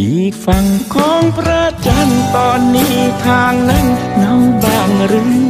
อีกฝั่งของพระจันทร์ตอนนี้ทางนั้นเงาบางหรือ